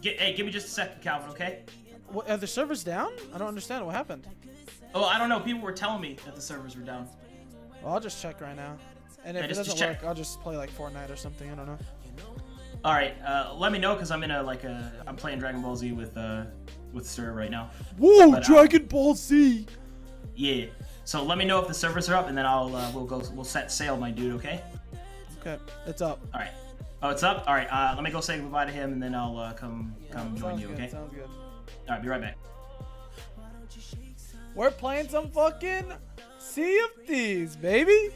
Get, hey, give me just a second, Calvin, okay? What, are the servers down? I don't understand. What happened? Oh, I don't know. People were telling me that the servers were down. Well, I'll just check right now. And if Yeah, it doesn't work. I'll just play like Fortnite or something. I don't know. All right, uh, let me know because I'm in a like a I'm playing Dragon Ball Z with uh with Sir right now. Whoa, But, uh, Ball Z! Yeah. So let me know if the servers are up, and then I'll uh, we'll go we'll set sail, my dude. Okay. Okay, it's up. All right. Oh, it's up. All right. Uh, let me go say goodbye to him, and then I'll uh, come come join you. good, Okay. Sounds good. All right. Be right back. We're playing some fucking Sea of Thieves, baby.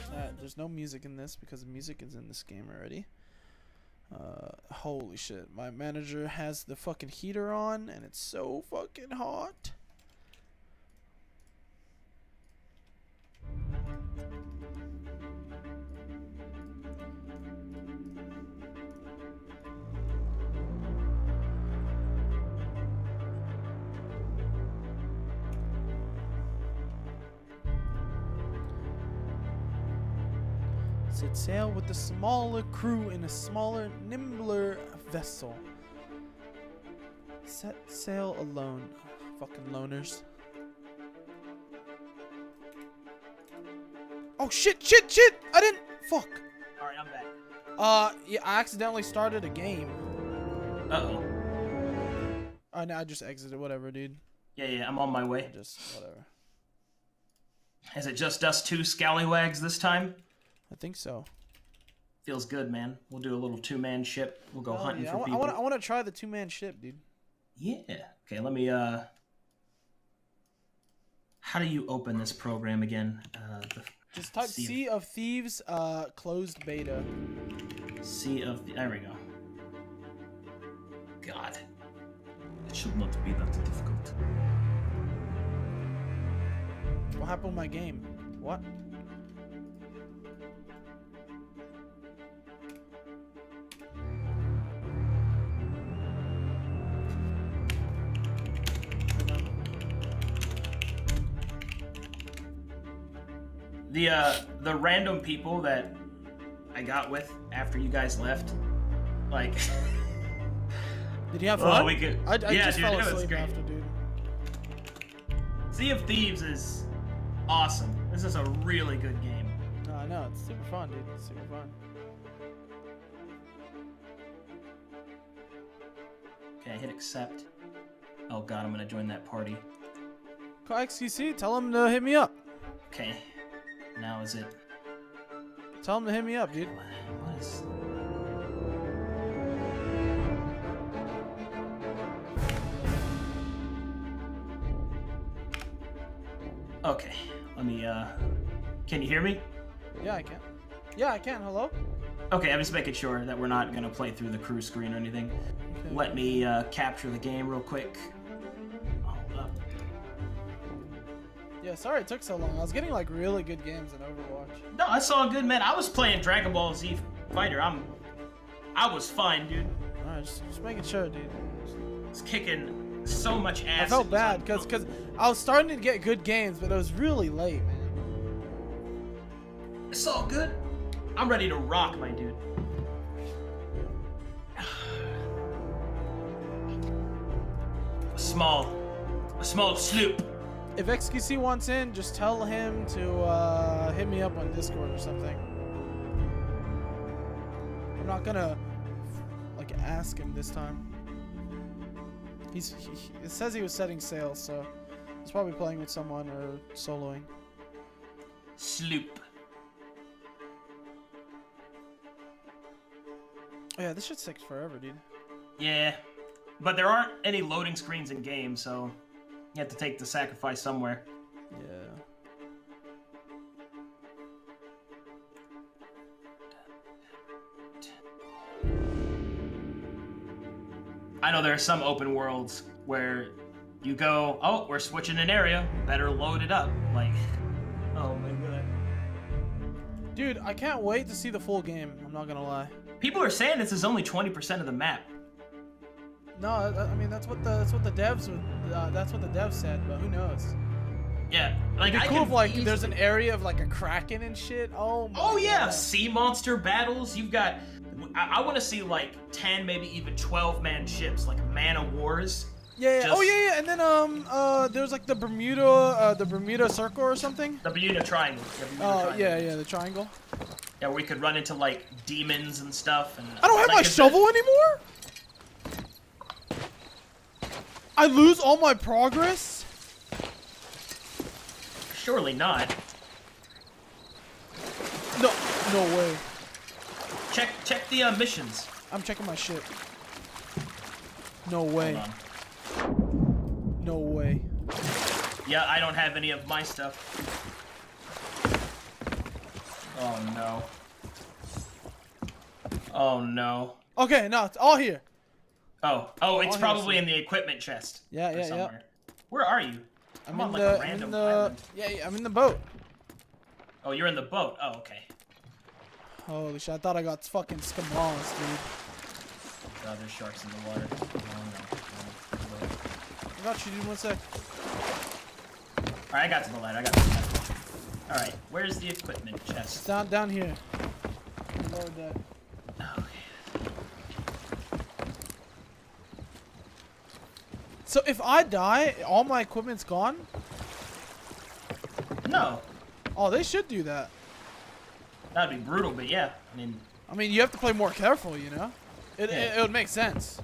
Uh, there's no music in this because the music is in this game already. Uh, holy shit! My manager has the fucking heater on, and it's so fucking hot. Set sail with a smaller crew in a smaller, nimbler vessel. Set sail alone. Fucking loners. Oh shit, shit, shit! I didn't. Fuck. All right. I'm back. Uh, yeah, I accidentally started a game. Uh oh. Oh, no, I just exited. Whatever, dude. Yeah, yeah. I'm on my way. Just whatever. Is it just us two scallywags this time? I think so. Feels good, man. We'll do a little two-man ship. We'll go Oh, hunting yeah, for I, wa- I people. want. I want to try the two-man ship, dude. Yeah. Okay, let me uh How do you open this program again? Uh the Just type Sea of- Sea of Thieves, uh, closed beta. Sea of the There we go. God. It should not be that difficult. What happened with my game? What? The uh the random people that I got with after you guys left, like Did you have fun? Oh, fun? we could- I, I yeah, just dude, fell asleep great. after, dude. Sea of Thieves is awesome. This is a really good game. No, I know it's super fun, dude. It's super fun. Okay, I hit accept. Oh god, I'm gonna join that party. Call XQC. Tell him to hit me up. Okay. Now is it Tell him to hit me up, dude. what is Okay, let me uh can you hear me? Yeah, I can. Yeah, I can. Hello. Okay, I'm just making sure that we're not gonna play through the crew screen or anything. Okay. Let me uh, capture the game real quick. Yeah, sorry it took so long. I was getting like really good games in Overwatch. No, that's all good, man. I was playing Dragon Ball Z Fighter. I'm, I was fine, dude. All right, just, just making sure, dude. It's kicking so much ass. I felt bad because because I was starting to get good games, but it was really late, man. It's all good. I'm ready to rock, my dude. A small, a small sloop. If XQC wants in, just tell him to uh, hit me up on Discord or something. I'm not gonna like ask him this time. He's he, it says he was setting sail, so he's probably playing with someone or soloing. Sloop. Oh yeah, this shit takes forever, dude. Yeah, but there aren't any loading screens in game, so you have to take the sacrifice somewhere. Yeah. I know there are some open worlds where you go, oh, we're switching an area, better load it up. Like, oh my god. Dude, I can't wait to see the full game. I'm not gonna lie. People are saying this is only 20% of the map. No, I, I mean that's what the that's what the devs would, uh, that's what the devs said, but who knows? Yeah, like It'd I be cool can if like easily- there's an area of like a kraken and shit. Oh my Oh yeah, God. sea monster battles. You've got. I, I want to see like ten, maybe even twelve man ships, like man of wars. Yeah, yeah. Oh yeah, yeah. And then um uh there's like the Bermuda uh the Bermuda Circle or something. The Bermuda Triangle. Oh Triangle. yeah, yeah, the triangle. Yeah, we could run into like demons and stuff. And I don't have like, my shovel anymore. I lose all my progress. Surely not. No, no way. Check check the uh, missions. I'm checking my shit. No way. No way. Yeah, I don't have any of my stuff. Oh no. Oh no. Okay, no, it's all here. Oh, oh, it's I probably in the equipment chest. Yeah, yeah, yeah. somewhere. Where are you? I'm, I'm on like the, a random in the, island. yeah, yeah, I'm in the boat. Oh, you're in the boat. Oh, okay. Holy shit, I thought I got fucking skamos, dude. God, there's sharks in the water. Oh no. no. I got you, dude, one sec. Alright, I got to the ladder. I got to the ladder. Alright, where's the equipment It's chest? down, down here. So if I die, all my equipment's gone? No, Oh, they should do that. that'd be brutal, but yeah. I mean, I mean, you have to play more careful, you know? It, Yeah. it, it would make sense.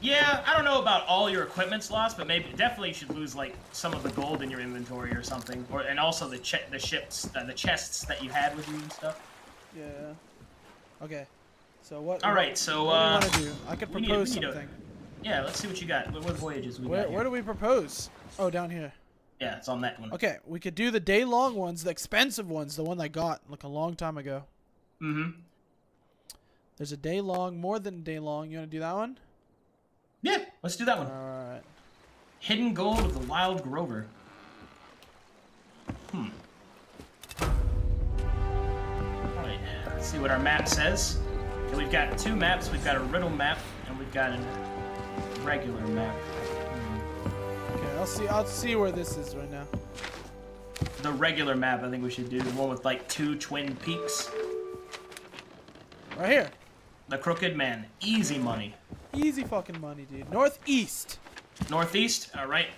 yeah, I don't know about all your equipment's lost, but maybe definitely you should lose like some of the gold in your inventory or something, or and also the che- the ships, uh, the chests that you had with you and stuff. Yeah. Okay. So what? All right. what- so what uh, do? I could we need- propose we need something. Yeah, let's see what you got. What, what voyages we Where, got? where do we propose? Oh, down here. Yeah, it's on that one. Okay, we could do the day long ones, the expensive ones, the one I got like a long time ago. Mm-hmm. There's a day long, more than a day long. You want to do that one? Yeah, let's do that one. All right. Hidden gold of the wild Grover. Hmm. Alright, let's see what our map says. Okay, we've got two maps. We've got a riddle map, and we've got a regular map. Okay, I'll see. I'll see where this is right now. The regular map, I think we should do the one with like two twin peaks. Right here. The Crooked Man, easy money. Easy fucking money, dude. Northeast. Northeast, alright.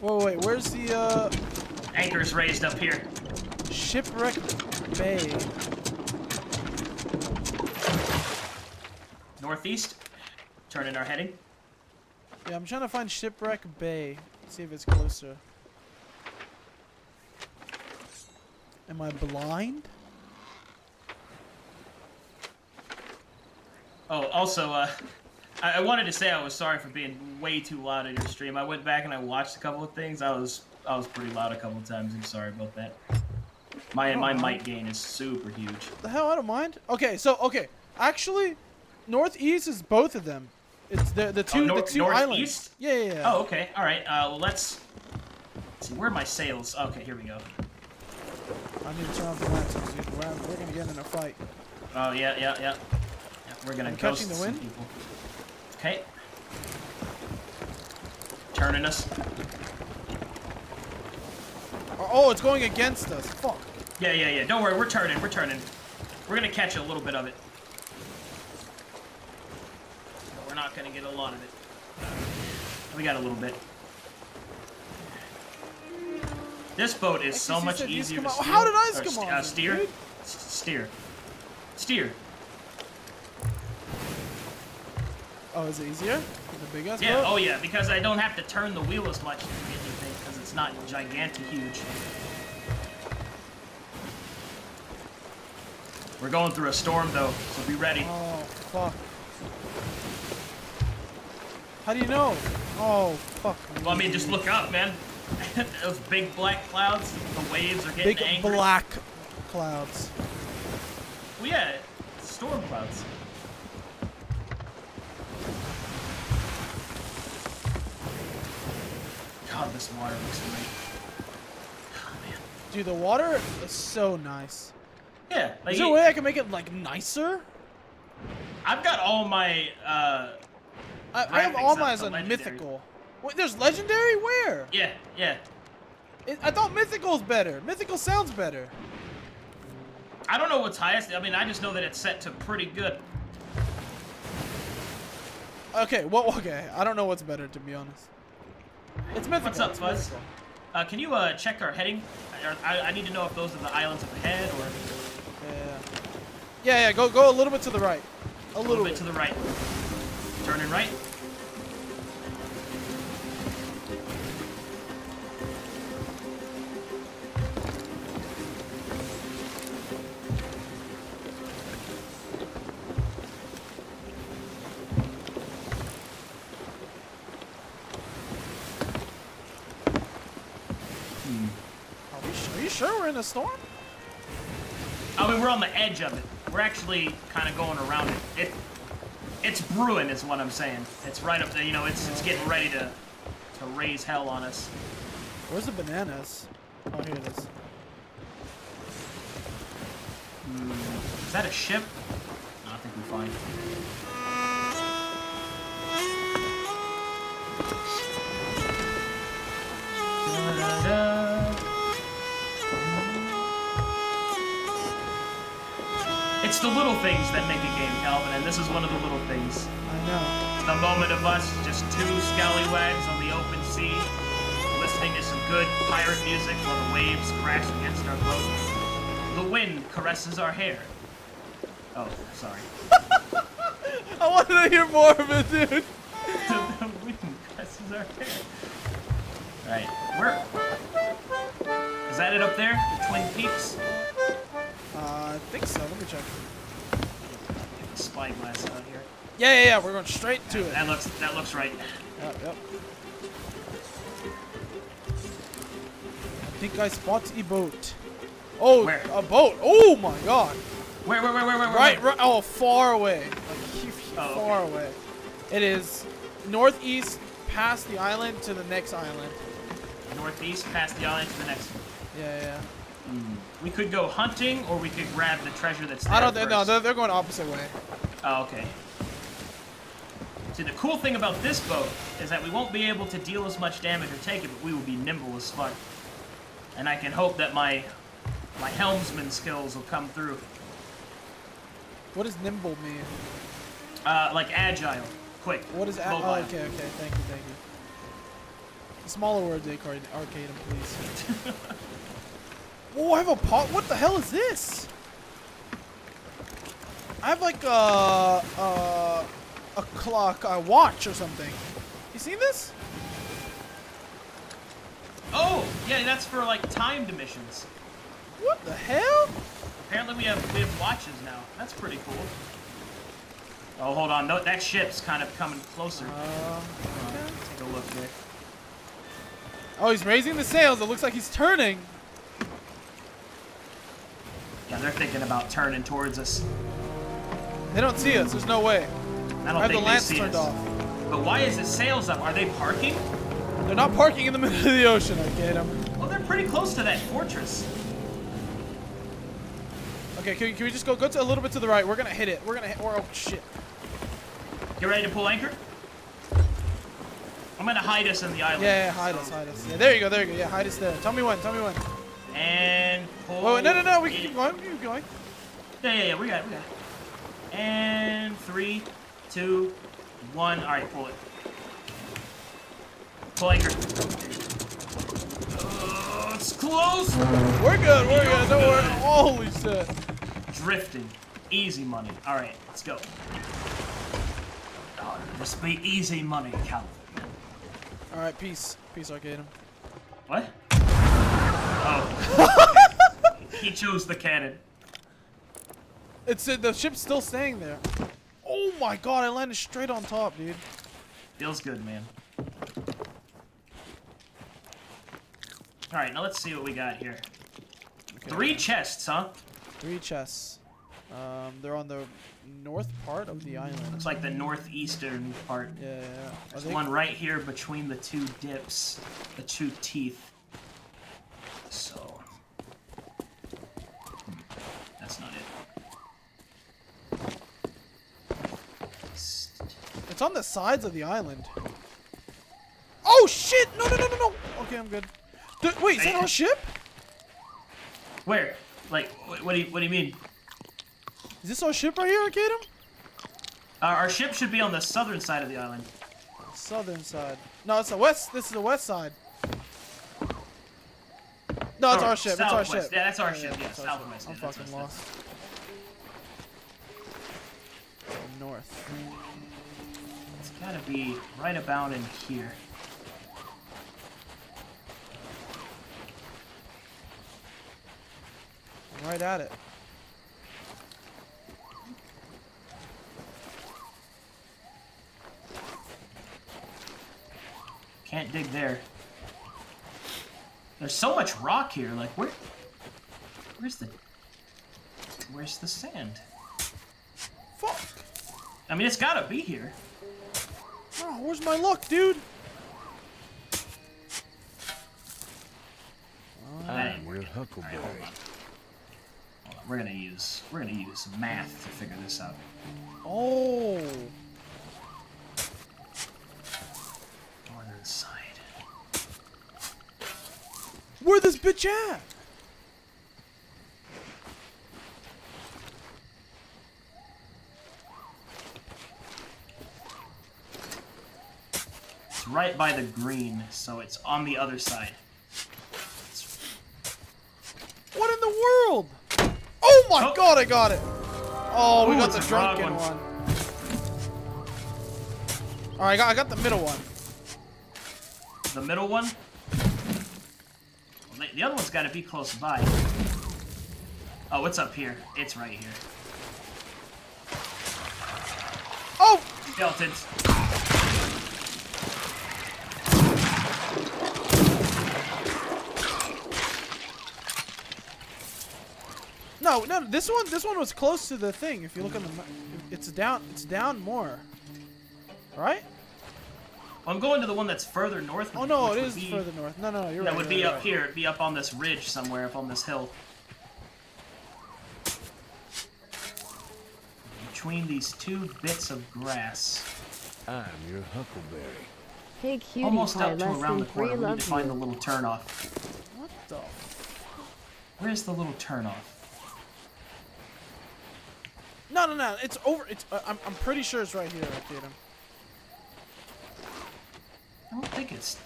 Whoa, wait. Where's the uh, Anchor's raised up here. shipwreck bay? Northeast, turn in our heading. Yeah, I'm trying to find shipwreck bay. See if it's closer. Am I blind? Oh, also, uh, I, I wanted to say I was sorry for being way too loud in your stream. I went back and I watched a couple of things. I was I was pretty loud a couple of times. I'm sorry about that. My my Oh. mic gain is super huge. The hell, I don't mind. Okay, so okay, actually, northeast is both of them. It's the the two nor- the two islands. Yeah, yeah, yeah. Oh, okay, all right. Uh, well, let's, let's see. Where are my sails? Okay, here we go. I need to turn off the lanterns, dude. We're, we're gonna get in a fight. Oh yeah, yeah, yeah. yeah we're gonna I'm ghost catching the wind? people. Okay. Turning us. Oh, oh, it's going against us. Fuck. Yeah, yeah, yeah. Don't worry, we're turning. We're turning. We're gonna catch a little bit of it. Not gonna get a lot of it. We got a little bit. This boat is so much easier to steer. How did I come on uh, steer? Steer. Steer. Oh, is it easier? The big ass Yeah, oh yeah, because I don't have to turn the wheel as much to get anything, because it's not gigantic huge. We're going through a storm though, so be ready. Oh, fuck. How do you know? Oh, fuck. Well, I mean, just look up, man. Those big black clouds, the waves are getting Big angry. black clouds. Well, yeah, storm clouds. God, this water looks great. Oh, man. Dude, the water is so nice. Yeah, like Is there a way I can make it, like, nicer? I've got all my, uh, I, I have Graphics all up mine as a legendary. mythical. Wait, there's legendary? Where? yeah, yeah. It, I thought Mythical's better. Mythical sounds better. I don't know what's highest. I mean, I just know that it's set to pretty good. Okay, well, okay. I don't know what's better, to be honest. It's Mythical. What's up, Fuzz? Uh, can you uh, check our heading? I, I, I need to know if those are the islands up ahead or Yeah. Yeah, yeah, go go a little bit to the right. A a little, little bit to the right. Turning right. Are, we you sure we're in a storm? I mean, we're on the edge of it. We're actually kind of going around it. It, it's brewing, is what I'm saying. It's right up there. You know, it's it's getting ready to to raise hell on us. Where's the bananas? Oh, here it is. Hmm, is that a ship? No, I think we're fine. It's the little things that make a game, Calvin, and this is one of the little things. I know. The moment of us, just two scallywags on the open sea, listening to some good pirate music while the waves crash against our boat. The wind caresses our hair. Oh, sorry. I wanted to hear more of it, dude. the wind caresses our hair. Right, where? Is that it up there? The Twin Peaks? I think so. Let me check. Get the spyglass out here. Yeah, yeah, yeah. We're going straight to it. That looks that looks right. Yep, yep. I think I spot a boat. Oh, Where? a boat. Oh my god. Where, where, where, where, where? where? Right, right. Oh, far away. Like, Oh, far away. It is northeast past the island to the next island. Northeast, past the island to the next one. Yeah, yeah. We could go hunting, or we could grab the treasure that's there I don't think, no, they're, they're going opposite way. Oh, okay. See, the cool thing about this boat is that we won't be able to deal as much damage or take it, but we will be nimble as fuck. And I can hope that my my helmsman skills will come through. What does nimble mean? Uh, like agile, quick. What is a- mobile. oh, okay, okay. Thank you, thank you. Smaller words, Arcade, arcade, please. oh, I have a pot. What the hell is this? I have like a a, a clock, a watch or something. You seen this? Oh, yeah, that's for like timed missions. What the hell? Apparently we have we have watches now. That's pretty cool. Oh, hold on. No, that ship's kind of coming closer. Uh, Take a look there. oh, he's raising the sails. It looks like he's turning. Yeah, they're thinking about turning towards us. They don't see us. There's no way. I I don't have the think they lamps see turned us. off. But why is it sails up? Are they parking? They're not parking in the middle of the ocean, I I'm- Well, they're pretty close to that fortress. Okay, can, can we just go go to a little bit to the right? We're gonna hit it. We're gonna hit. Or oh shit. You ready to pull anchor? I'm gonna hide us in the island. Yeah, yeah, hide us, hide us. Yeah, there you go, there you go. Yeah, hide us there. Tell me when. Tell me when. And pull. Wait, no, no, no. We can keep going. We keep going. Yeah, yeah, yeah. We got it. We got it. And three, two, one. All right, pull it. Pull anchor. Uh, it's close. We're good. We're good. Don't worry. Holy shit. Drifting. Easy money. All right, let's go. Oh, this be easy money, Calvin. All right, peace. Peace, Arcade. What? Oh. he chose the cannon. It's uh, the ship's still staying there. Oh my god! I landed straight on top, dude. Feels good, man. Alright, now let's see what we got here. Okay. Three chests, huh? Three chests. Um, they're on the north part of the island. Looks like the northeastern part. Yeah, yeah. yeah. There's one right here between the two dips, the two teeth. So. hmm, That's not it. It's on the sides of the island. Oh shit! No, no, no, no, no. Okay, I'm good. Dude, wait, is that our ship? Where? Like, wh- what do you what do you mean? Is this our ship right here, Arcadum? Uh, our ship should be on the southern side of the island. Southern side. No, it's the west. This is the west side. No, it's Or our ship. It's our ship. Yeah, that's our ship, yeah, it's our southwest, I'm yeah, that's fucking our lost. North. It's gotta be right about in here. Right at it. Can't dig there. There's so much rock here. Like, where? Where's the? Where's the sand? Fuck. I mean, it's gotta be here. Oh, where's my luck, dude? That- We're Huckleberry. Hold on. Hold on. We're gonna use we're gonna use math to figure this out. Oh. Northern side. Where this bitch at? It's right by the green, so it's on the other side. What in the world? Oh my Oh. god, I got it. Oh, we Ooh, got the drunken one. one. Alright, I got, I got the middle one. The middle one. The other one's got to be close by. Oh, what's up here. It's right here. Oh! Skeletons. No, no, this one, this one was close to the thing. If you look on the, it's down, it's down more. Right? I'm going to the one that's further north. Oh no, which it would is be- further north. No, no, no, you're That right. That would you're be right, up you're here. It'd be up on this ridge somewhere, up on this hill. Between these two bits of grass. I'm your Huckleberry. Hey cutie Almost pie, up to around the corner. three We need to find you. the little turnoff. What the? Where's the little turnoff? No, no, no. It's over. It's. Uh, I'm, I'm pretty sure it's right here, Arcadum. I don't think it's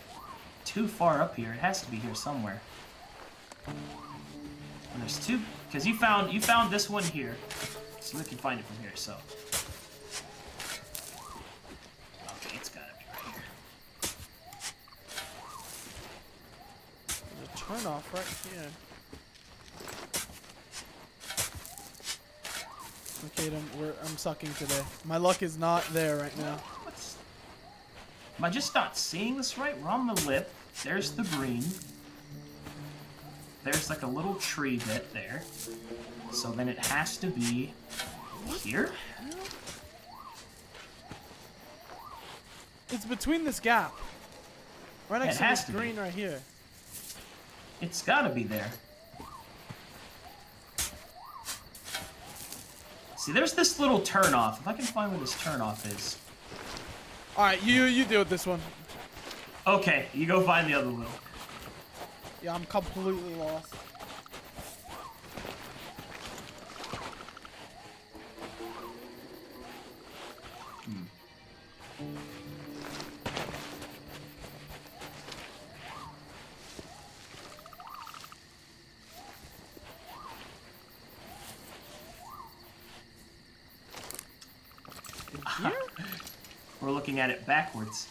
too far up here. It has to be here somewhere. And there's two, because you found you found this one here, so we can find it from here. So, okay, it's gotta be right here. There's a turn off right here. Arcadum, we're, I'm sucking today. My luck is not there right now. Am I just not seeing this right? We're on the lip. There's the green. There's like a little tree bit there. So then it has to be here. It's between this gap. Right next It to has this to be. green right here. It's gotta be there. See, there's this little turnoff. If I can find where this turnoff is. All right, you you deal with this one. Okay, you go find the other one. Yeah, I'm completely lost. In here? We're looking at it backwards.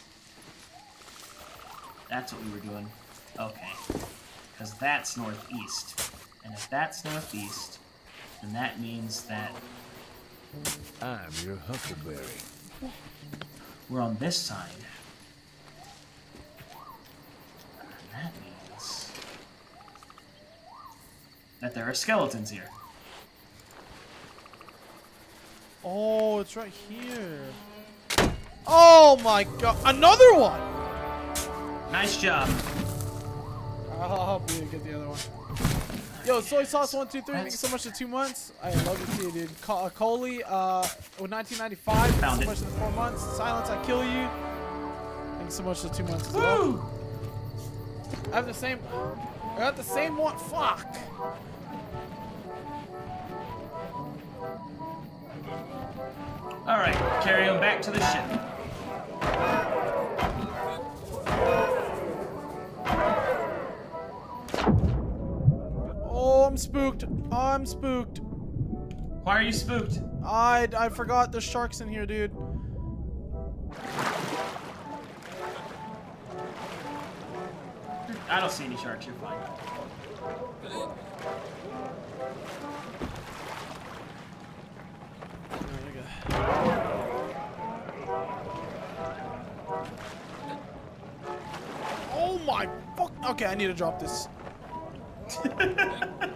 That's what we were doing. Okay. Because that's northeast. And if that's northeast, then that means that I'm your Huckleberry. we're on this side. And that means that there are skeletons here. Oh, it's right here. Oh my god, another one! Nice job. I'll help you get the other one. Yo, soy sauce one two three. Thank you so much for two months. I love to see you, dude. Co- uh, Coley, uh, with 1995. Thank Found you so much for the four months. Silence, I kill you. Thank you so much for two months well. Woo! I have the same. I got the same one. Fuck. All right, carry him back to the ship. Oh, I'm spooked. I'm spooked. Why are you spooked? I I forgot there's sharks in here, dude. I don't see any sharks. You're fine. There we go. Oh my fuck. Okay, I need to drop this.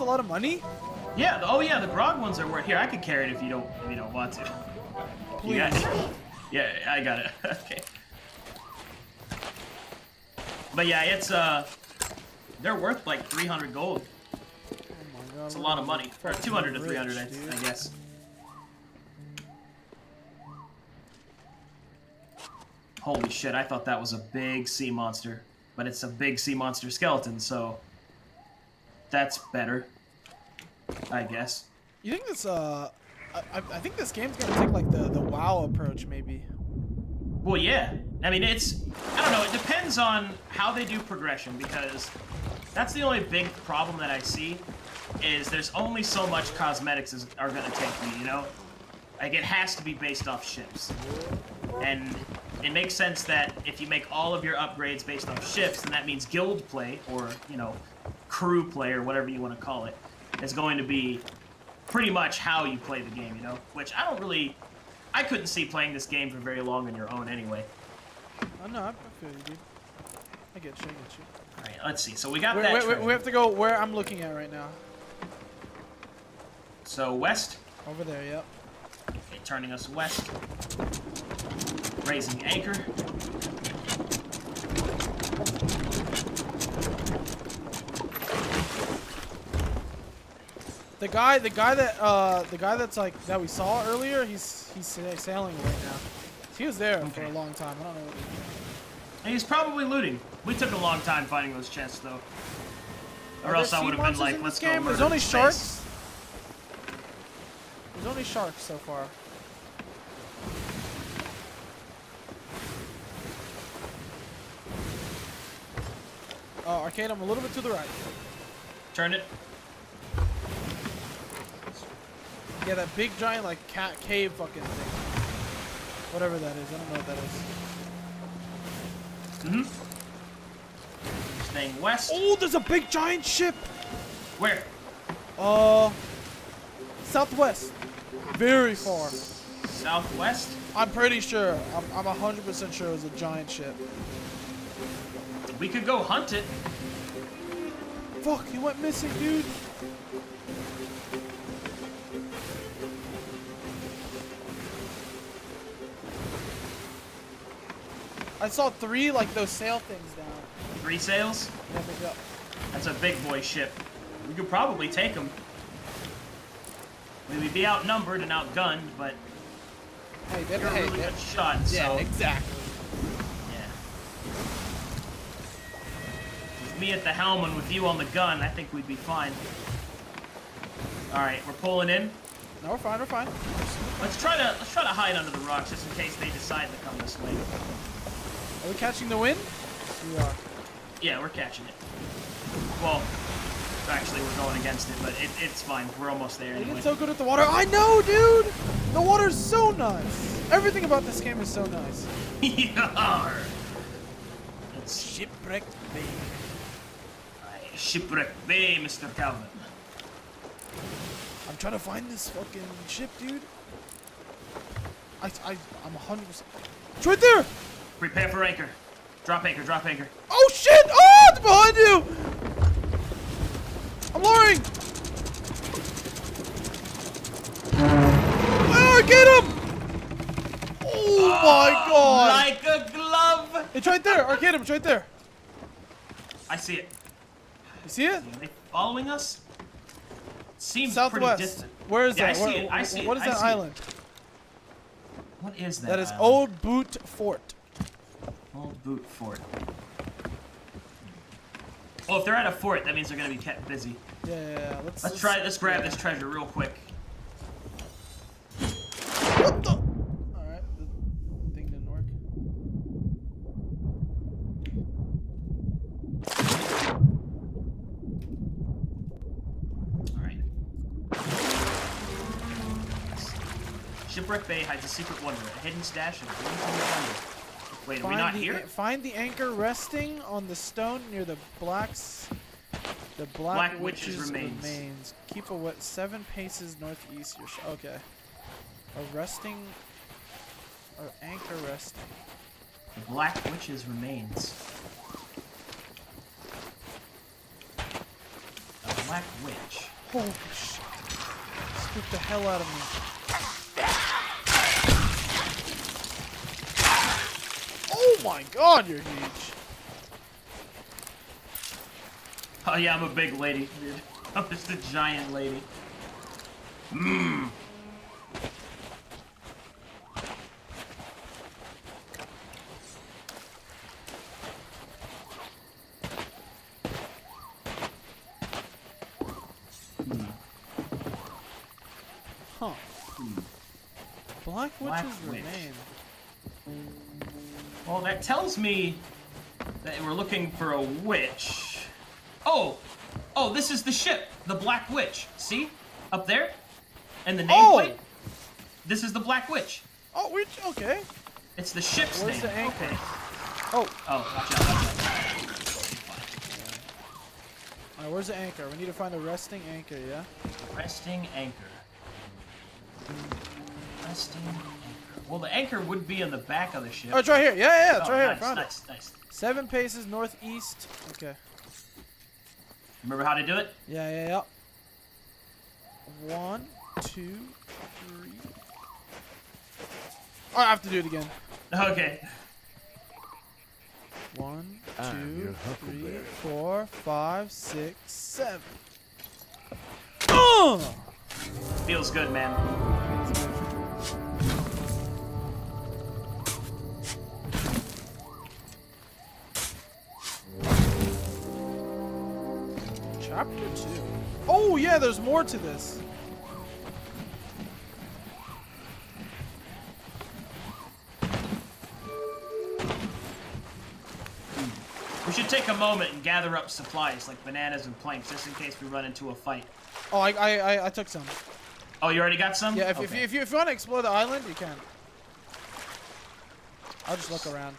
Does this one give us a lot of money? Yeah. Oh yeah. The grog ones are worth. Here, I could carry it if you don't. If you don't want to. Please. You got it. Yeah, I got it. okay. But yeah, it's uh, they're worth like 300 gold. Oh. It's a lot of money. Or 200 to rich, 300, I. I guess. Holy shit, I thought that was a big sea monster. But it's a big sea monster skeleton, so... That's better. I guess. You think this, uh, I, I think this game's gonna take like the, the WoW approach, maybe. Well, yeah. I mean, it's... I don't know, it depends on how they do progression, because that's the only big problem that I see, is there's only so much cosmetics is, are gonna take me, you know? Like, it has to be based off ships. And it makes sense that if you make all of your upgrades based off ships, then that means guild play, or, you know, crew play, or whatever you want to call it, is going to be pretty much how you play the game, you know? Which I don't really... I couldn't see playing this game for very long on your own anyway. Oh no, I, feel you, dude. I get you, I get you. Alright, let's see. So we got Wait, that wait, we have to go where I'm looking at right now. So west, Over there, yep. okay, turning us west. Raising anchor. The guy, the guy that, uh, the guy that's like that we saw earlier, he's he's sailing right now. He was there for a long time. I don't know. What he's doing. He's probably looting. We took a long time finding those chests, though. Or Are else I would have been like, let's this go game? There's only space. sharks. There's only sharks so far. Oh, arcade, I'm a little bit to the right. Turn it. Yeah, that big giant like cat cave fucking thing. Whatever that is, I don't know what that is. Mm-hmm. Staying west. Oh, there's a big giant ship. Where? Uh, southwest. Very far. Southwest? I'm pretty sure. I'm, I'm 100% sure it was a giant ship. We could go hunt it. Fuck, he went missing, dude. I saw three, like, those sail things down. Three sails? Yeah, but yeah. That's a big boy ship. We could probably take them. We'd be outnumbered and outgunned, but Hey, they're, hey, really good shot, yeah, so exactly. yeah. With me at the helm and with you on the gun, I think we'd be fine. Alright, we're pulling in. No, we're fine, we're fine. Let's try to let's try to hide under the rocks just in case they decide to come this way. Are we catching the wind? We are. Yeah, we're catching it. Well, actually we're going against it, but it, it's fine. We're almost there We anyway. get so good at the water. I know, dude! The The water's so nice. Everything about this game is so nice. Yarr. It's Shipwrecked Bay. Aye, Shipwreck Bay, Mr. Calvin. I'm trying to find this fucking ship, dude. I, I, I'm 100%. It's right there! Prepare for anchor. Drop anchor, drop anchor. Oh shit! Oh, it's behind you! I'm lowering! Oh, ah, get him! Oh my oh, god! Like a glove! It's right there. Arcade It's right there. I see it. You see it? Are they following us? Seems Southwest. pretty distant. Where is Yeah, I that? see Where- it, I see it, What is I that see it. island? What is that? That is island? Old Boot Fort. Old Boot Fort. Well, if they're at a fort, that means they're gonna be kept busy. Yeah, yeah, yeah. Let's, Let's try. Let's grab this treasure real quick. What the? Alright, the thing didn't work. All right. Shipwreck Bay hides a secret wonder, a hidden stash of green thunder. Wait, are we not the, here? Find the anchor resting on the stone near the blacks. The Black, Black Witch's Witch's remains. remains. Keep a what? Seven paces northeast. Your sh- okay. A resting. Or anchor resting. The Black Witch's remains. A Black Witch. Holy shit! Spooked the hell out of me. My god, you're huge. Oh yeah, I'm a big lady, dude. I'm just a giant lady. Mmm. Huh. Mm. Black Black Witch's Witch. Remain. Well, that tells me that we're looking for a witch. Oh! Oh, this is the ship. The Black Witch. See? Up there? And the Oh! nameplate? This is the Black Witch. Oh, witch. Okay. It's the ship's Where's name. the anchor? Okay. Oh, Oh, watch out, watch out. alright. Where's the anchor? We need to find the resting anchor. Yeah. Resting anchor. Resting anchor. Well, the anchor would be in the back of the ship. Oh, it's right here. Yeah, yeah, yeah. It's Oh, right here. nice, it. nice, nice. Seven paces northeast. Okay. Remember how to do it? Yeah, yeah, yeah. One, two, three. Oh, I have to do it again. Okay. One, I'm two, your three, huckleberry. four, five, six, seven. Oh! Feels good, man. Yeah, there's more to this. We should take a moment and gather up supplies like bananas and planks just in case we run into a fight. Oh, I I I, took some. Oh, you already got some? Yeah, if, if, you, if you if you want to explore the island, you can. I'll just look around.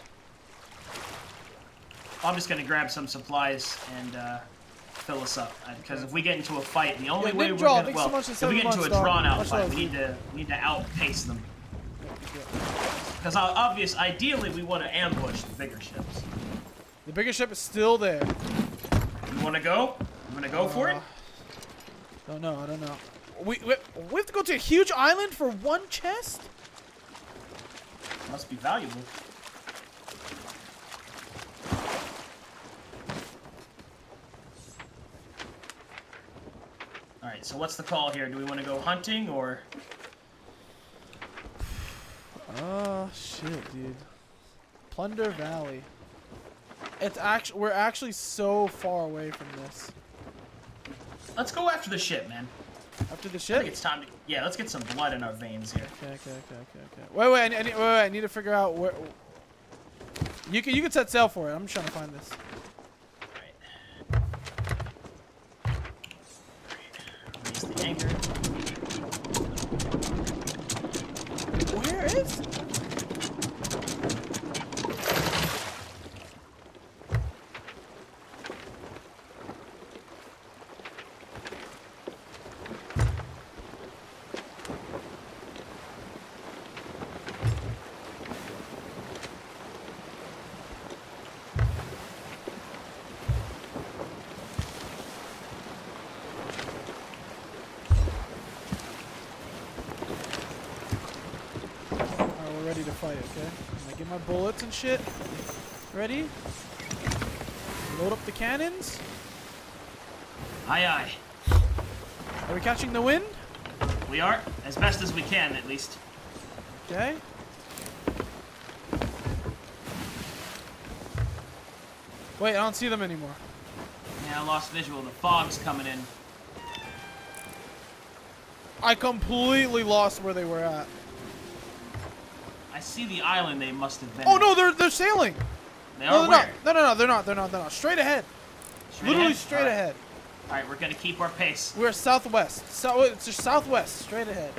I'm just gonna grab some supplies and uh, fill us up. Because if we get into a fight, the only Yeah, way we're Draw, gonna well, so if we get into a drawn out fight, we need to we need to outpace them. Because obvious, ideally, we want to ambush the bigger ships. The bigger ship is still there. You want to go? You want to go for it? Uh, Don't know. I don't know. We, we we have to go to a huge island for one chest. Must be valuable. Alright, so what's the call here? Do we want to go hunting or... Oh shit, dude. Plunder Valley. It's actually we're actually so far away from this. Let's go after the ship, man. After the ship. I think it's time to... Yeah, let's get some blood in our veins here. Okay, okay, okay, okay, okay. Wait, wait, I need, wait, wait, I need to figure out where. You can you can set sail for it. I'm just trying to find this. the anchor. Where is my bullets and shit. Ready? Load up the cannons. Aye, aye. Are we catching the wind? We are, as best as we can, at least. Okay. Wait, I don't see them anymore. Yeah, I lost visual. The fog's coming in. I completely lost where they were at. See the island they must have been Oh no, they're they're sailing. They No, are they're where? not. No, no, no, they're not. They're not. They're not. Straight ahead. Straight Literally ahead? straight ahead. Alright, we're gonna keep our pace. We're southwest. So it's just southwest, straight ahead.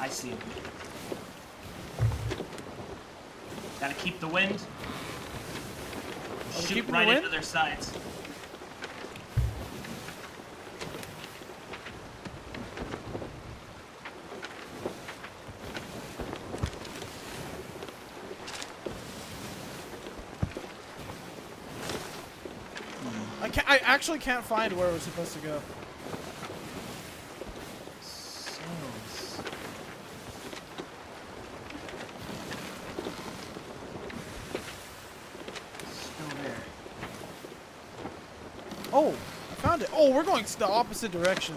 I see them. Gotta keep the wind. Shoot keeping the right wind? into their sides. I can't. I actually can't find where we're supposed to go. Still there. Oh, I found it. Oh, we're going the opposite direction.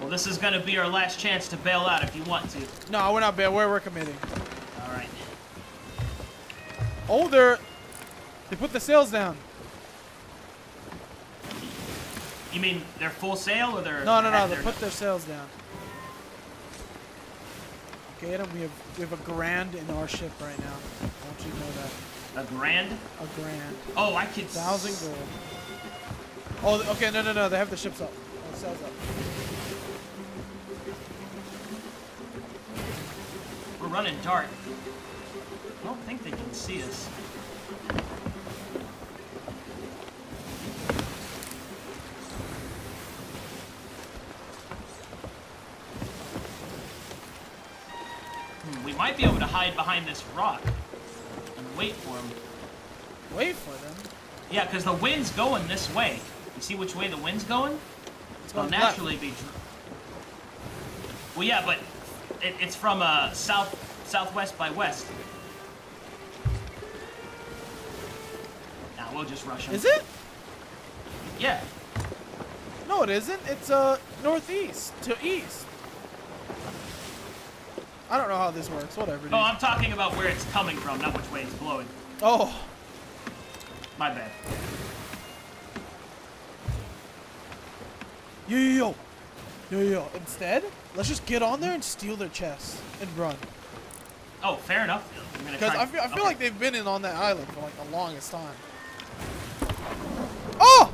Well, this is gonna be our last chance to bail out if you want to. No, we're not bad. Where we're committing. Alright. Oh, they're. They put the sails down. You mean they're full sail or they're No, no, no. They put their sails down. Okay, Adam, we have we have a grand in our ship right now. Want you know that. a grand? A grand. Oh, I could Thousand gold. Oh, okay, no, no, no. They have the ships up. Oh, the sails up. We're running dark. I don't think they can see us. Hide behind this rock and wait for them. Wait for them. Yeah, because the wind's going this way. You see which way the wind's going? It's going naturally be. Well, yeah, but it, it's from uh, south southwest by west. Now we'll just rush 'em. Is it? Yeah. No, it isn't. It's uh northeast to east. I don't know how this works. Whatever. Dude. Oh, I'm talking about where it's coming from, not which way it's blowing. oh, My bad. yo, yo, yo, yo, yo. Instead, let's just get on there and steal their chests and run. Oh, fair enough. Because I feel, I feel okay. like they've been in on that island for like the longest time. Oh!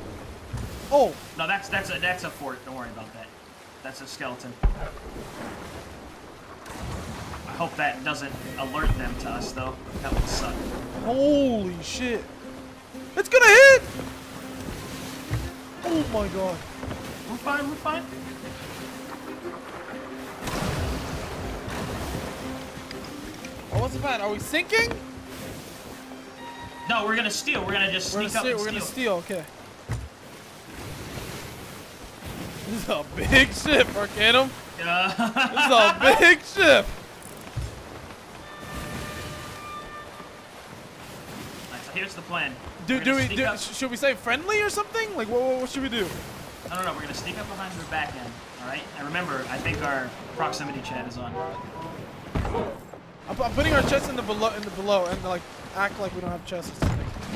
Oh! No, that's that's a that's a fort. Don't worry about that. That's a skeleton. Hope that doesn't alert them to us, though. That would suck. Holy shit! It's gonna hit! Oh my god. We're fine. We're fine. Oh, what's the plan? Are we sinking? No, we're gonna steal. We're gonna just We're sneak gonna, up and we're gonna steal. steal, okay. This is a big ship, Arcadum. Uh, This is a big ship. Here's the plan. Do, do we do, should we say friendly or something? Like what, what, should we do? I don't know. We're gonna sneak up behind their back end. All right. And remember, I think our proximity chat is on. I'm, I'm putting our chests in the below in the below and like act like we don't have chests.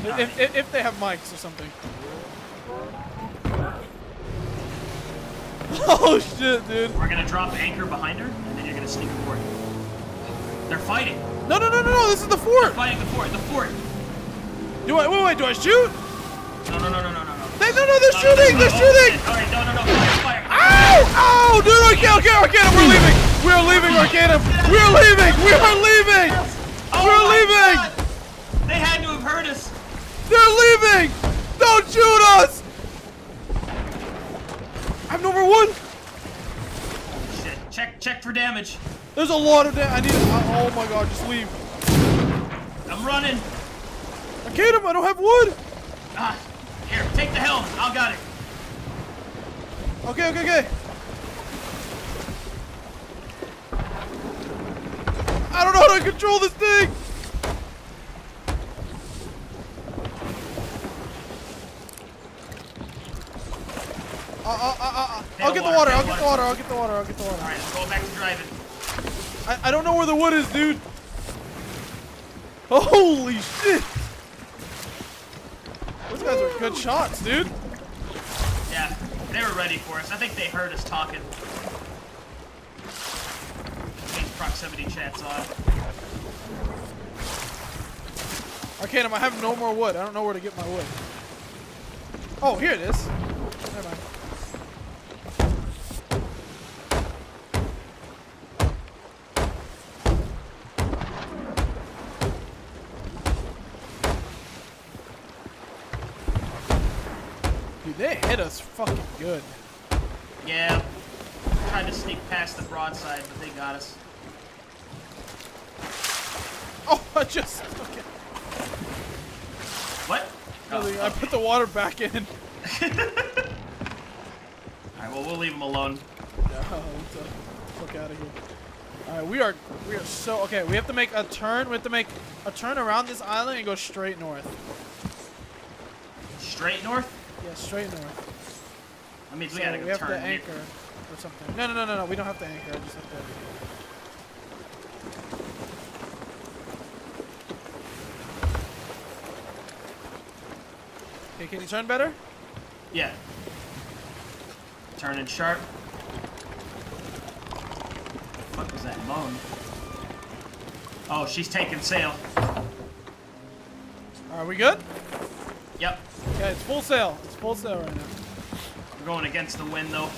If, if, if they have mics or something. oh shit, dude. We're gonna drop anchor behind her, and then you're gonna sneak aboard. They're fighting. No, no, no, no, no. This is the fort. They're fighting the fort. The fort. Do I? Wait, wait. Do I shoot? No, no, no, no, no, no, no. They, uh, no, no, they're No, no, shooting. no, They're shooting. oh. All right, no, no, no, fire, fire. Ow! Ow! Dude, okay, okay, Arcadum, we're leaving. We are leaving, Arcadum. We are leaving. We are leaving. Oh We're leaving. God. They had to have heard us. They're leaving. Don't shoot us. I'm number one. Shit. Check, check for damage. There's a lot of damage. I need. To, oh my god, just leave. I'm running. Arcadum, I don't have wood. Ah, here, take the helm. I'll got it. Okay, okay, okay. I don't know how to control this thing. Uh, uh, uh, uh, I'll don't get the water. I'll get the water. I'll get the water. I'll get the water. All right, I'm going back to driving. I, I don't know where the wood is, dude. Holy shit! Those guys are good shots, dude. Yeah, they were ready for us. I think they heard us talking. Change proximity chats on. Arcadum, I have no more wood. I don't know where to get my wood. Oh, here it is. Never mind. Dude, they hit us fucking good. Yeah, tried to sneak past the broadside, but they got us. Oh, I just. Okay. What? Oh, Nothing. I okay. put the water back in. Alright, well, we'll leave them alone. No, fuck out of here. Alright, we are we are so okay. We have to make a turn. We have to make a turn around this island and go straight north. Straight north? Yeah, straight north. That means we gotta go we have turn. to anchor or something. No, no, no, no, no. We don't have to anchor. I just have to. Okay, can you turn better? Yeah. Turning sharp. What was that moan? Oh, she's taking sail. Are we good? Yep. Okay, it's full sail. It's full sail right now. We're going against the wind, though.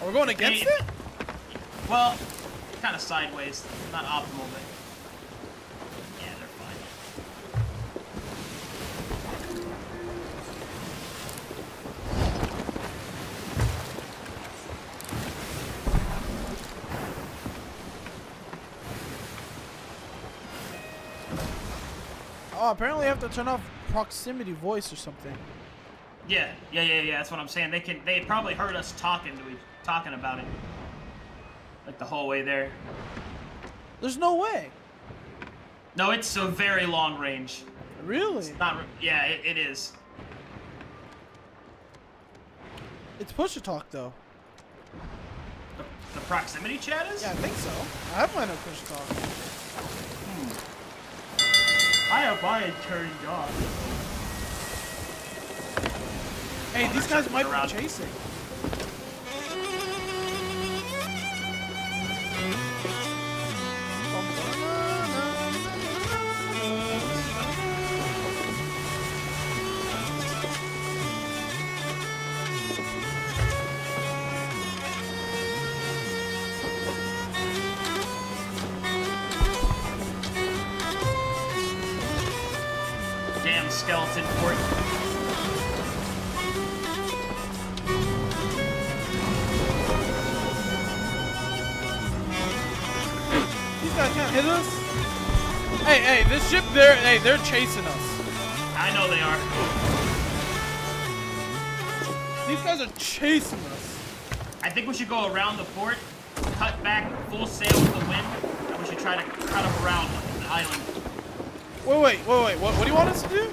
Are we going against it? Well, kind of sideways. Not optimal, but... Oh, apparently I have to turn off proximity voice or something. Yeah, yeah, yeah, yeah. That's what I'm saying. They can. They probably heard us talking to each, talking about it, like the whole way there. There's no way. No, it's a very long range. Really? It's Not. Yeah, it, it is. It's push to talk though. The, the proximity chat is. Yeah, I think so. I have mine on push to talk. I have mine turned off. Hey, these guys might be chasing. Ship, they're, hey, they're chasing us. I know they are. These guys are chasing us. I think we should go around the port, cut back full sail with the wind, and we should try to cut them around the island. Wait, wait, wait, wait. What, what do you want us to do?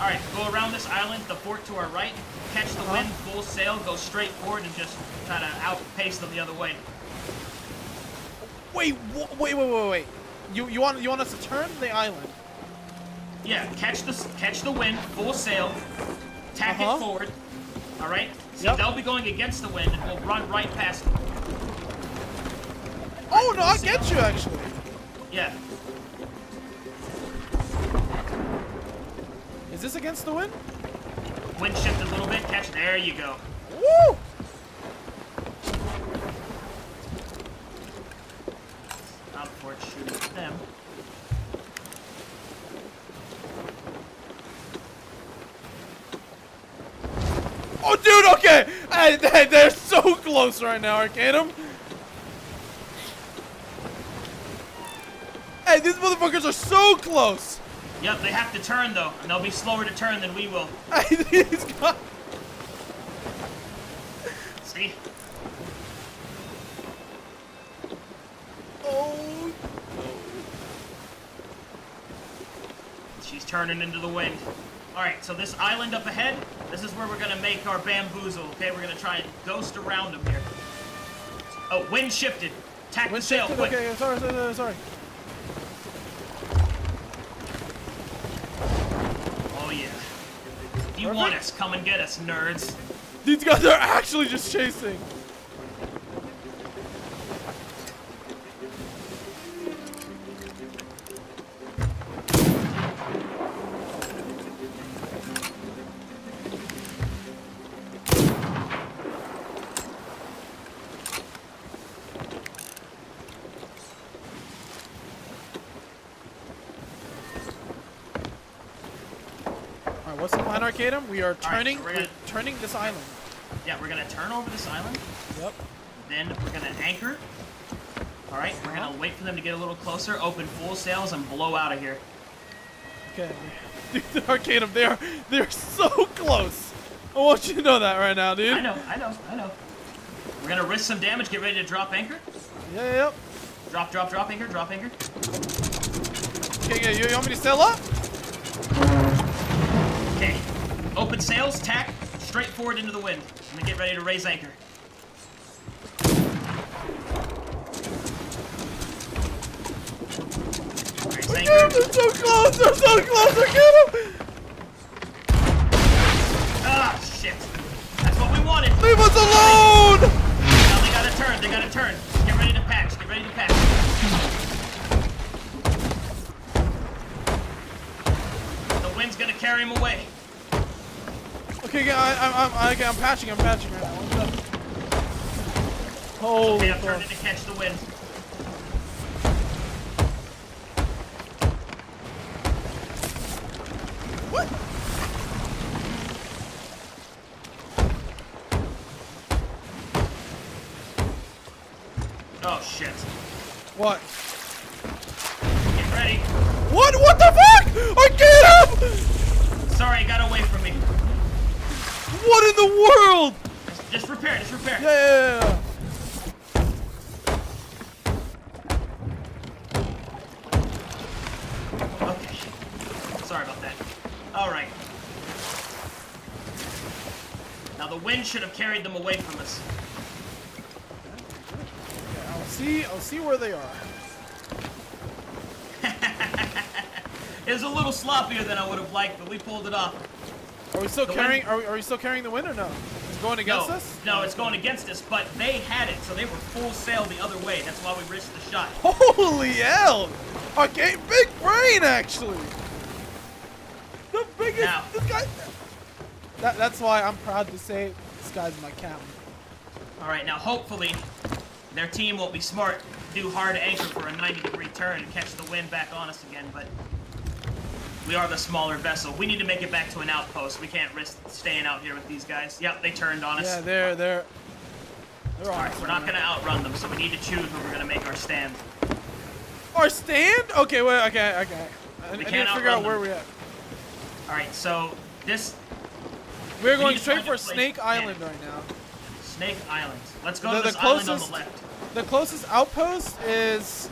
All right, go around this island, the fort to our right, catch the Uh-huh. wind, full sail, go straight forward, and just try to outpace them the other way. Wait, wait, wait, wait, wait. You, you want, you want us to turn the island? Yeah, catch the catch the wind, full sail, tack Uh-huh. it forward. All right. See, Yep. they'll be going against the wind, and we'll run right past them. Oh no, I get you actually. Yeah. Is this against the wind? Wind shift a little bit. Catch. There you go. Woo! Stop before it shoots at them. Oh, dude, okay! Hey, they, they're so close right now, Arcadum. Hey, these motherfuckers are so close! Yep, they have to turn though, and they'll be slower to turn than we will. These guys... See? Oh, She's turning into the wind. Alright, so this island up ahead, this is where we're gonna make our bamboozle, okay? We're gonna try and ghost around them here. Oh, wind shifted. Tack wind the sail, shifted? quick. Okay, sorry, sorry, sorry, sorry. Oh yeah. If you want us, come and get us, nerds. These guys are actually just chasing. The? We are turning, we're we're gonna- turning this island. Yeah, we're gonna turn over this island. Yep. Then we're gonna anchor. Alright, we're Uh-huh. gonna wait for them to get a little closer, open full sails, and blow out of here. Okay. Dude, Arcadum, they are they're so close. I want you to know that right now, dude. I know, I know, I know. We're gonna risk some damage, get ready to drop anchor. Yeah, yeah, yep. Drop, drop, drop anchor, drop anchor. Okay, yeah, you, you want me to sail up? Okay. Open sails, tack, straight forward into the wind. And then get ready to raise anchor. Raise anchor. they're so close, they're so close, Arcadum! Ah, shit. That's what we wanted. Leave us alone! Now they gotta turn, they gotta turn. Get ready to patch, get ready to patch. The wind's gonna carry him away. Okay, yeah, I, I'm, I'm, okay, I'm patching, I'm patching right now. One sec. Holy Okay, I'm fuck. turning to catch the wind. What? Oh shit. What? Get ready. What? What the fuck? Arcadum! Sorry, it got away from me. What in the world? Just repair, just repair. Yeah, yeah, yeah, yeah. Okay. Sorry about that. Alright. Now the wind should have carried them away from us. Okay, I'll see, I'll see where they are. It was a little sloppier than I would have liked, but we pulled it off. Are we still The carrying, are we, are we still carrying the wind or no? It's going against no, us? no, it's going against us, but they had it, so they were full sail the other way. That's why we risked the shot. Holy hell! Okay, big brain actually. The biggest. Now- This guy. That, that's why I'm proud to say guy's my captain. Alright, now hopefully their team won't be smart, do hard anchor for a 90 degree turn and catch the wind back on us again, but we are the smaller vessel. We need to make it back to an outpost. We can't risk staying out here with these guys. Yep, they turned on us. Yeah, they're they're. They're Alright, we're not gonna outrun them, so we need to choose where we're gonna make our stand. Our stand? Okay, wait. Okay, okay. I, I need to can't figure out where them. we're at. Alright, so this We're going straight for Snake Island right now. Snake Island. Let's go The- to the this island on closest- the left. The closest outpost is.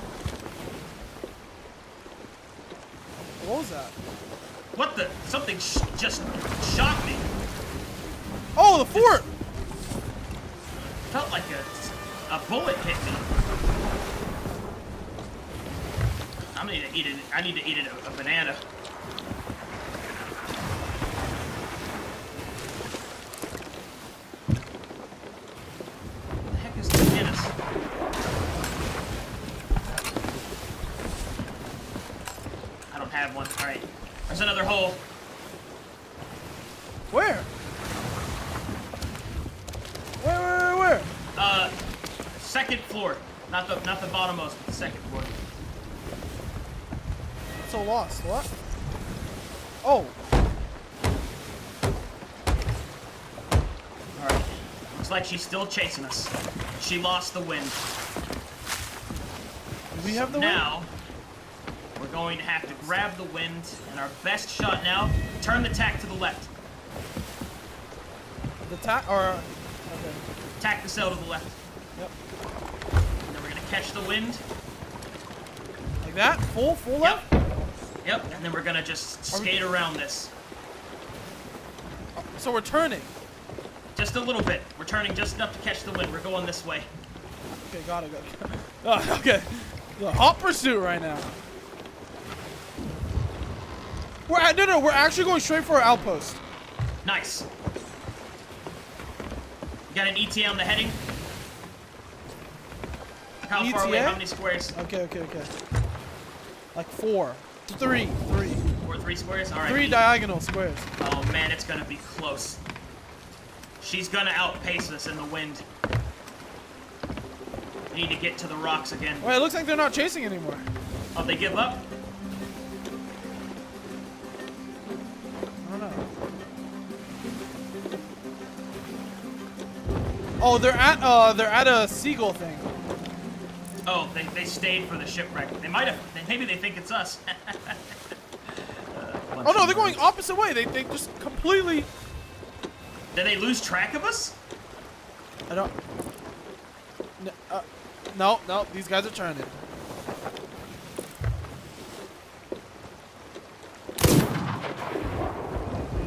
What was that? What the? Something sh just shot me. Oh, the fort! Felt like a, a bullet hit me. I'm gonna need to eat it. I need to eat it a, a banana. What the heck is the Guinness? I don't have one. All right. There's another hole. Where? Where, where, where, where? Uh, second floor. Not the not the bottommost, but the second floor. So lost. What? Oh, Alright. Looks like she's still chasing us. She lost the wind. do we have the now, we're going to have to grab the wind, and our best shot now, turn the tack to the left. The ta or okay. Tack the sail to the left. Yep. And then we're gonna catch the wind. Like that? Full, full Yep. left? Yep. And then we're gonna just Are we- skate around this. So we're turning. Just a little bit. We're turning just enough to catch the wind. We're going this way. Okay, got it, got it. Oh, okay. The hot pursuit right now. We're at, no, no, we're actually going straight for our outpost. Nice. You got an ETA on the heading? How far away? How many squares? Okay, okay, okay. Like four. Three. Three. Four, three squares? Alright. Three diagonal squares. Oh man, it's gonna be close. She's gonna outpace us in the wind. We need to get to the rocks again. Wait, it looks like they're not chasing anymore. Oh, they give up? Oh, they're at uh they're at a seagull thing. Oh, they, they stayed for the shipwreck. They might have. they- Maybe they think it's us. Uh, Oh no, they're going opposite way. They they just completely Did they lose track of us? I don't N- uh, No, no, these guys are turning.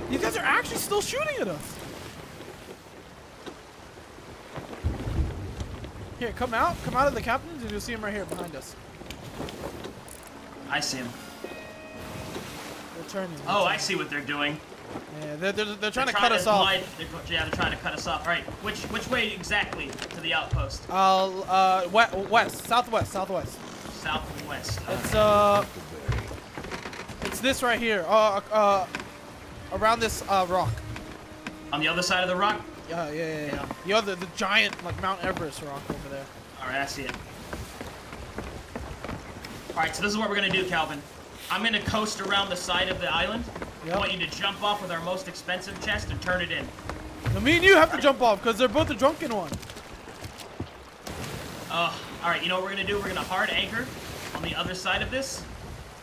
These guys are actually still shooting at us. Here, come out. Come out of the captains and you'll see him right here behind us. I see him. They're turning. they're Oh, I see what they're doing. Yeah, they're, they're, they're trying They're to cut us off. they're yeah, they're trying to cut us off. All right, which which way exactly to the outpost? Uh, uh, west, west, southwest, southwest. South and. It's uh, it's this right here. Uh, uh, around this uh rock. On the other side of the rock. Yeah, yeah, yeah. yeah. The other, the giant like Mount Everest rock over there. All right, I see it. All right, so this is what we're gonna do, Calvin. I'm gonna coast around the side of the island. Yep. I want you to jump off with our most expensive chest and turn it in. Now me and you have to jump off because they're both the drunken one. Uh, all right, you know what we're gonna do? We're gonna hard anchor on the other side of this.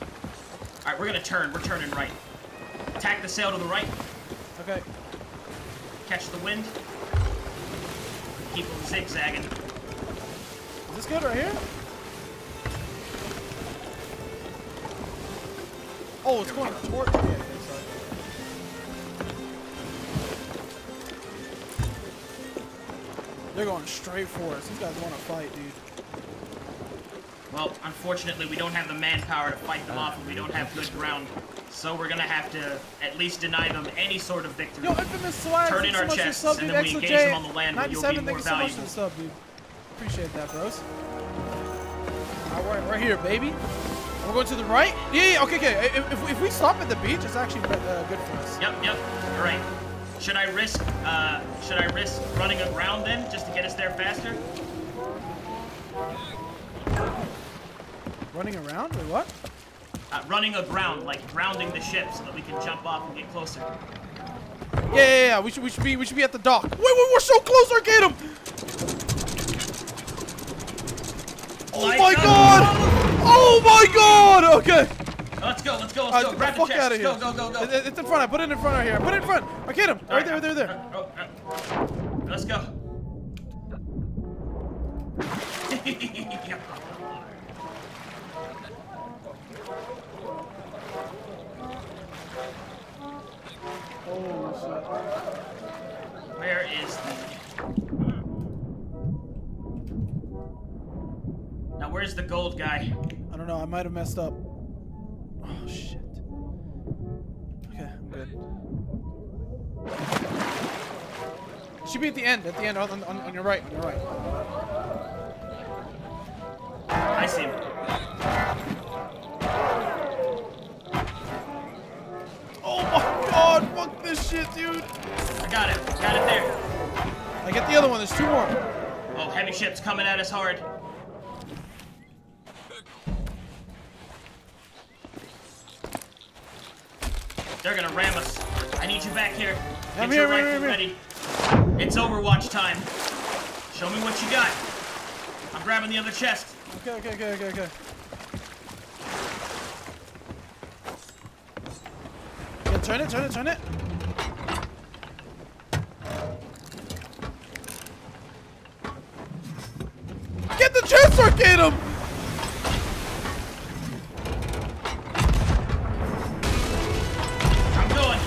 All right, we're gonna turn. We're turning right. Tack the sail to the right. Catch the wind. Keep them zigzagging. Is this good right here? Oh, it's going toward. Okay, okay, sorry. They're going straight for us. These guys want to fight, dude. Well, unfortunately, we don't have the manpower to fight them off, and we don't have good ground. So we're gonna have to at least deny them any sort of victory. Yo, infamous swag. Turn in our so much for chests, sub, and dude. then we Excellent engage them on the land where you'll be 97, more thank you so much for the sub, dude. Appreciate that, bros. Alright, we're, we're here, baby. We're going to the right? Yeah, yeah, okay, okay. If, if, if we stop at the beach, it's actually uh, good for us. Yep, yep. All right. Should I risk? Uh, should I risk running aground then, just to get us there faster? Running around or what? Uh, running aground, like grounding the ship, so that we can jump off and get closer. Yeah, yeah, yeah. We should, we should be, we should be at the dock. Wait, wait, we're so close. Arcadum. Oh My my God. god! Oh my god! Okay. Let's go, let's go, let's Uh, go. get Grab the the fuck out of here. Go, go, go, go. It- It's in front. I put it in front right here. I put it in front. Arcadum. All Right there, right there, right there. uh, oh, uh, Let's go. Where is the? Now, where's the gold guy? I don't know. I might have messed up. Oh shit. Okay, I'm good. It should be at the end. At the end, on, on, on your right. On your right. I see him. God! fuck this shit, dude. I got it. Got it there. I get the other one. There's two more. Oh, heavy ship's coming at us hard. They're gonna ram us. I need you back here. Get I'm your here, rifle here, ready. It's Overwatch time. Show me what you got. I'm grabbing the other chest. Okay, okay, okay, okay, okay. Yeah, turn it, turn it, turn it. Get the chest, Arcadum! I'm going.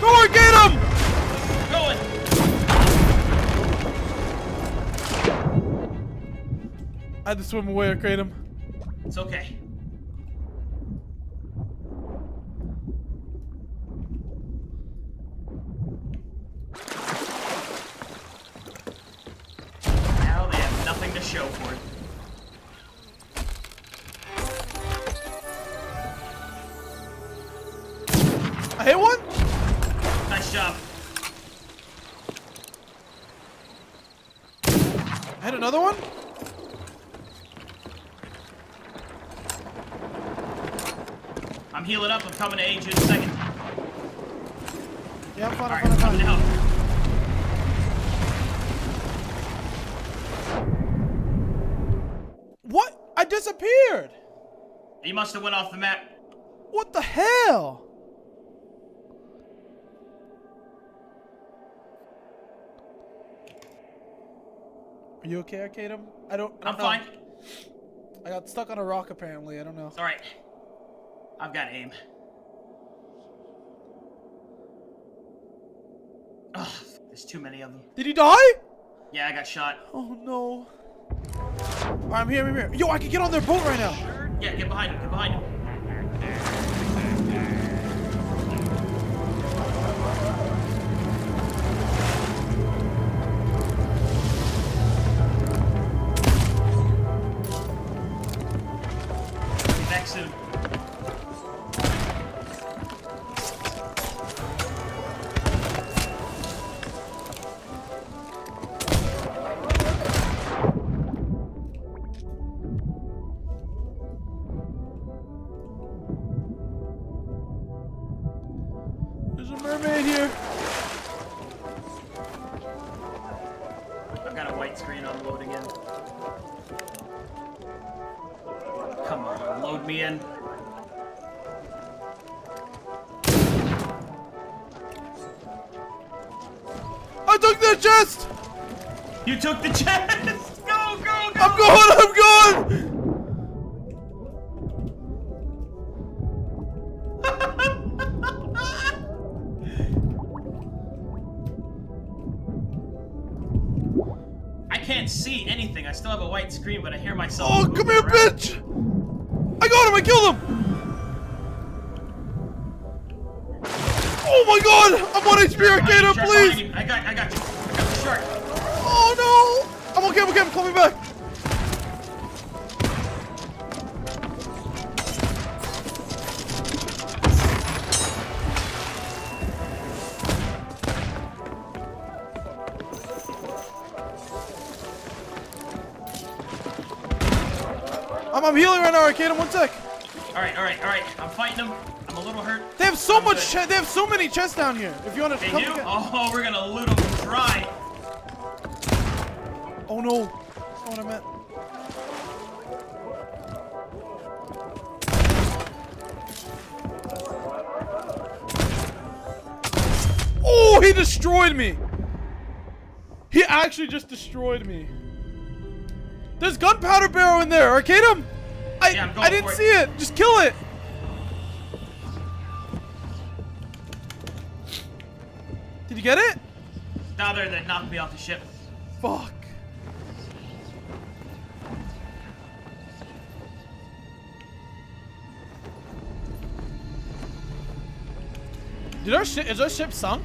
Go, Arcadum! Going. I had to swim away, Arcadum. It's okay. You must have went off the map. What the hell? Are you okay, Arcadum? I don't. I I'm don't fine. I got stuck on a rock apparently. I don't know. It's all right. I've got aim. Ugh, there's too many of them. Did he die? Yeah, I got shot. Oh no. Alright, I'm here, I'm here. Yo, I can get on their boat right now. Yeah, get behind him. Get behind him. Took the chest! Now, Arcadum, one sec. All right, all right, all right. I'm fighting him. I'm a little hurt. They have so I'm much, they have so many chests down here. If you want to They come do? Oh, we're gonna loot them dry. Oh no. That's not what I meant. Oh, he destroyed me. He actually just destroyed me. There's gunpowder barrel in there. Arcadum. I, Yeah, I didn't it. see it. Just kill it. Did you get it? Now they're that knocked me off the ship. Fuck. Did our ship is our ship sunk?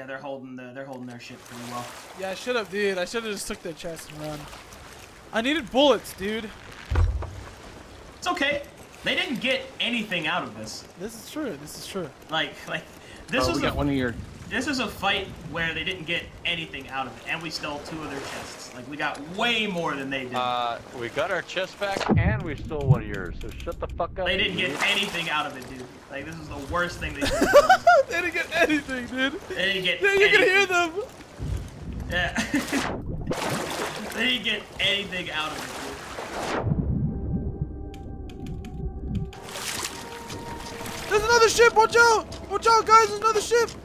Yeah, they're holding the they're holding their shit pretty well. Yeah, I should have, dude. I should have just took their chest and run. I needed bullets, dude. It's okay. They didn't get anything out of this. This is true. This is true. Like, like this oh, was we a got one of your. This is a fight where they didn't get anything out of it, and we stole two of their chests. Like we got way more than they did. Uh, we got our chest back and we stole one of yours. So shut the fuck up. they didn't you get anything out of it, dude. Like this is the worst thing they did. they didn't get anything, dude. they didn't get. Yeah, you can anything. hear them. Yeah. they didn't get anything out of it, There's another ship. Watch out. Watch out, guys. There's another ship. dude.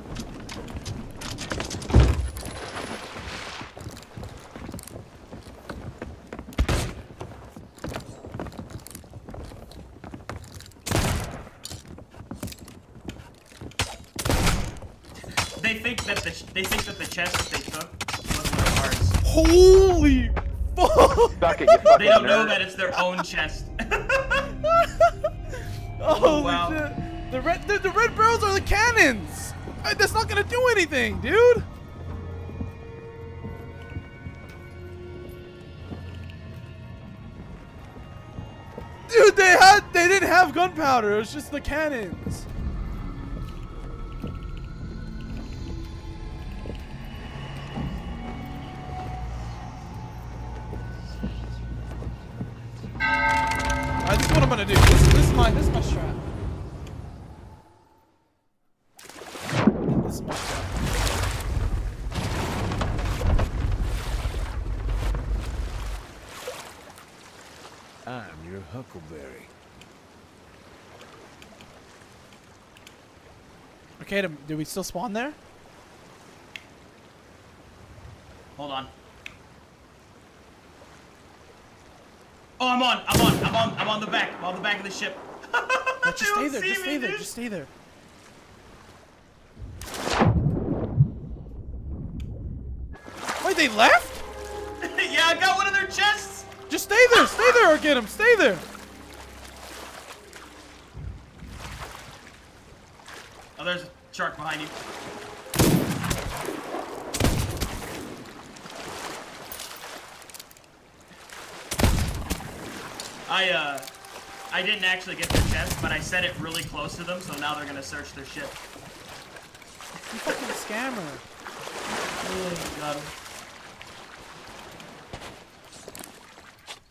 They think that the they think that the chest that they took was one of ours. Holy fuck. Suck it, you fucking They don't know that it's their own chest. Oh, Holy wow. shit. The red, the, the red barrels are the cannons. That's not gonna do anything, dude. Dude, they had, they didn't have gunpowder. It was just the cannons. Do, we still spawn there? Hold on. Oh, I'm on. I'm on. I'm on. I'm on the back. I'm on the back of the ship. No, just stay there. Just me, stay there. dude. Just stay there. Wait, they left? yeah, I got one of their chests. Just stay there. Stay there or get him. Stay there. Oh, there's a shark behind you. I uh, I didn't actually get their chest, but I set it really close to them, so now they're gonna search their ship. You fucking scammer. Oh, got 'em.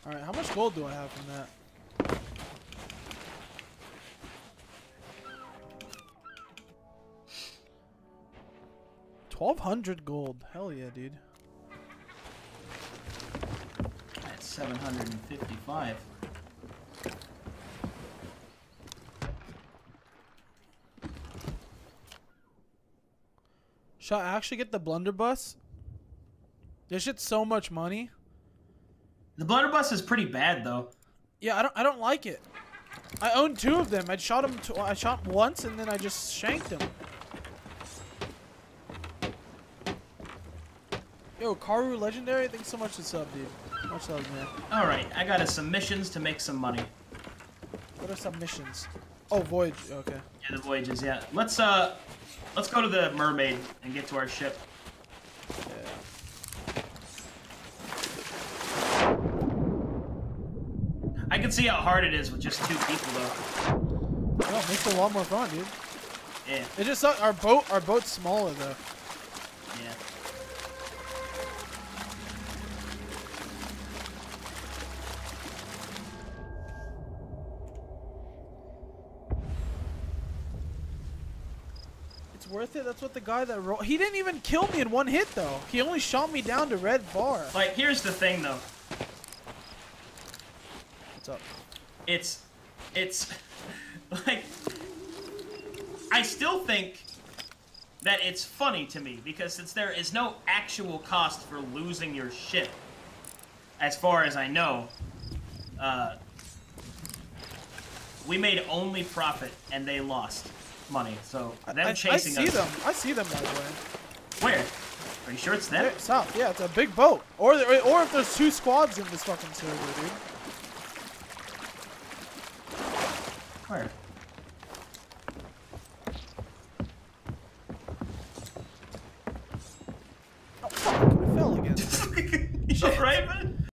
Alright, how much gold do I have from that? Twelve hundred gold. Hell yeah, dude. That's 755. Should I actually get the blunderbuss? This shit's so much money. The blunderbuss is pretty bad though. Yeah, I don't. I don't like it. I own two of them. I shot him. I shot once, and then I just shanked him. Yo, Karu Legendary. Thanks so much for the sub, dude. Much love, man. All right, I got us some missions to make some money. What are some missions? Oh, Voyage. Okay. Yeah, the voyages. Yeah, let's uh, let's go to the mermaid and get to our ship. Yeah. I can see how hard it is with just two people though. It makes it a lot more fun, dude. Yeah, It just sucks. Our boat. Our boat's smaller though. Worth it. That's what the guy that rolled. He didn't even kill me in one hit though. He only shot me down to red bar. Like, here's the thing though. What's up? It's, it's, like, I still think that it's funny to me because since there is no actual cost for losing your ship, as far as I know, uh, we made only profit and they lost money. So them I, chasing them. I see us. them. I see them by the way. Where? Are you sure it's them? It's south. Yeah, it's a big boat. Or or if there's two squads in this fucking server, dude. Where? Oh fuck! I fell again. you right?